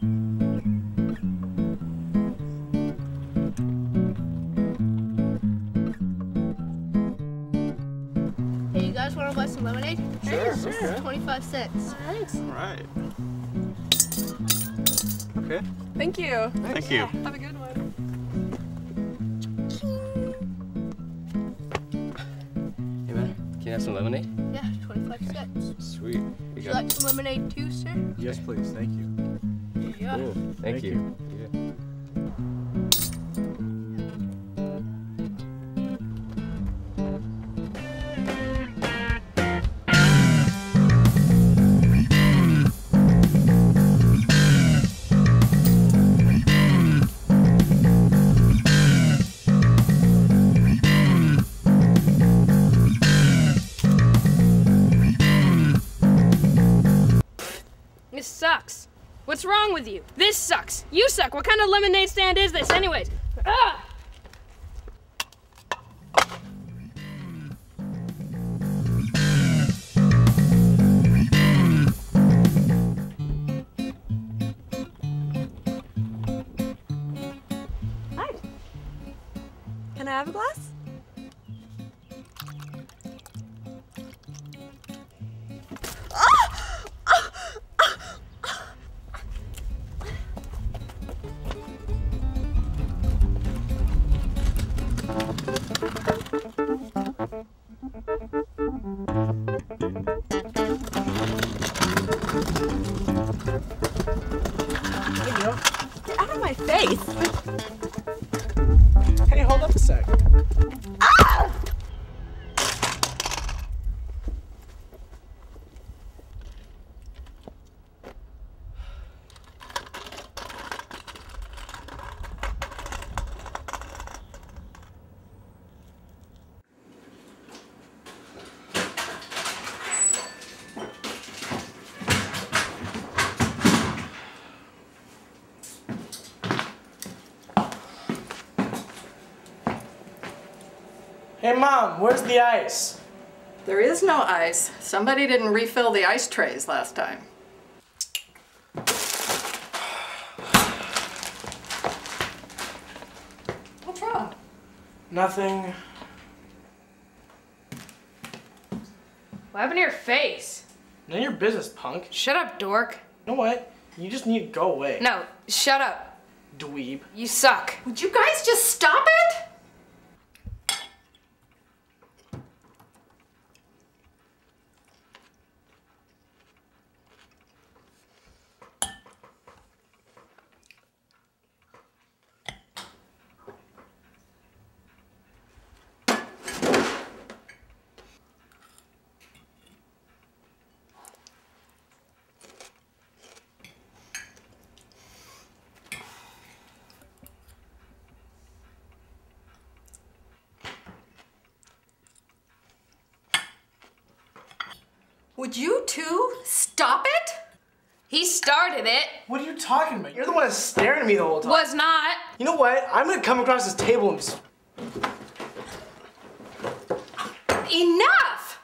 Hey, you guys want to buy some lemonade? Sure, This sure. is 25 cents. Thanks. All right. Okay. Thank you. Thank you. Have a good one. Hey man, can you have some lemonade? Yeah, 25 cents. Sweet. You Would you like some lemonade too, sir? Yes, please. Thank you. Yeah. Cool. Thank, Thank you. Yeah. What's wrong with you? This sucks. You suck. What kind of lemonade stand is this, anyways? Ah! Hi. Can I have a glass? Get out of my face. Hey, Mom, where's the ice? There is no ice. Somebody didn't refill the ice trays last time. What's wrong? Nothing. What happened to your face? None of your business, punk. Shut up, dork. You know what? You just need to go away. No, shut up. Dweeb. You suck. Would you guys just stop it? Would you two stop it? He started it. What are you talking about? You're the one that's staring at me the whole time. Was not. You know what? I'm gonna come across this table and just. Enough!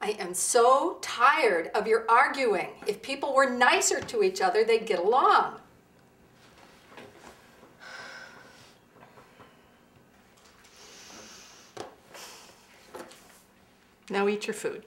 I am so tired of your arguing. If people were nicer to each other, they'd get along. Now eat your food.